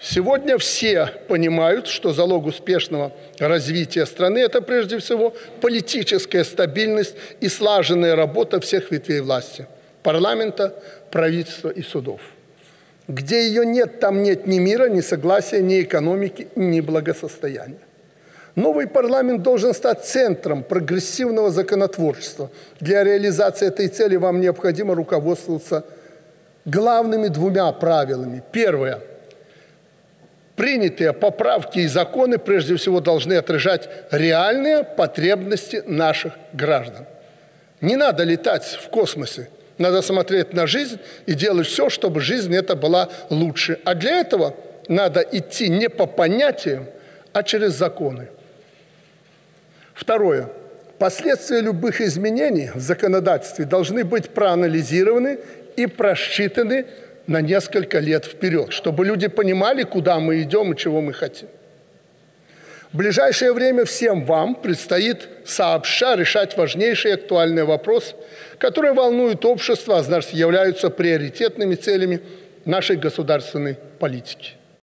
Сегодня все понимают, что залог успешного развития страны – это прежде всего политическая стабильность и слаженная работа всех ветвей власти – парламента, правительства и судов. Где ее нет, там нет ни мира, ни согласия, ни экономики, ни благосостояния. Новый парламент должен стать центром прогрессивного законотворчества. Для реализации этой цели вам необходимо руководствоваться главными двумя правилами. Первое – принятые поправки и законы прежде всего должны отражать реальные потребности наших граждан. Не надо летать в космосе, надо смотреть на жизнь и делать все, чтобы жизнь эта была лучше. А для этого надо идти не по понятиям, а через законы. Второе. Последствия любых изменений в законодательстве должны быть проанализированы и просчитаны на несколько лет вперед, чтобы люди понимали, куда мы идем и чего мы хотим. В ближайшее время всем вам предстоит сообща решать важнейшие актуальные вопросы, которые волнуют общество, а значит являются приоритетными целями нашей государственной политики.